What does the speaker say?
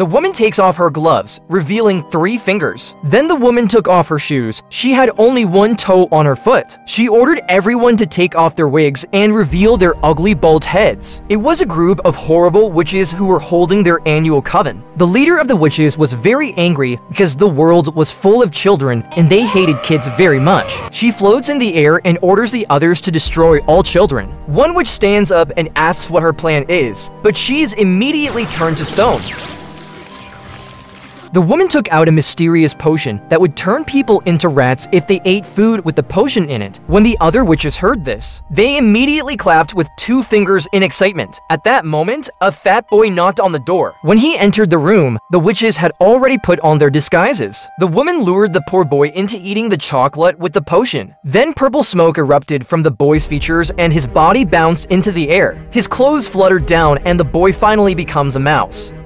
The woman takes off her gloves, revealing three fingers. Then the woman took off her shoes. She had only one toe on her foot. She ordered everyone to take off their wigs and reveal their ugly bald heads. It was a group of horrible witches who were holding their annual coven. The leader of the witches was very angry because the world was full of children and they hated kids very much. She floats in the air and orders the others to destroy all children. One witch stands up and asks what her plan is, but she is immediately turned to stone. The woman took out a mysterious potion that would turn people into rats if they ate food with the potion in it. When the other witches heard this, they immediately clapped with two fingers in excitement. At that moment, a fat boy knocked on the door. When he entered the room, the witches had already put on their disguises. The woman lured the poor boy into eating the chocolate with the potion. Then purple smoke erupted from the boy's features and his body bounced into the air. His clothes fluttered down and the boy finally becomes a mouse.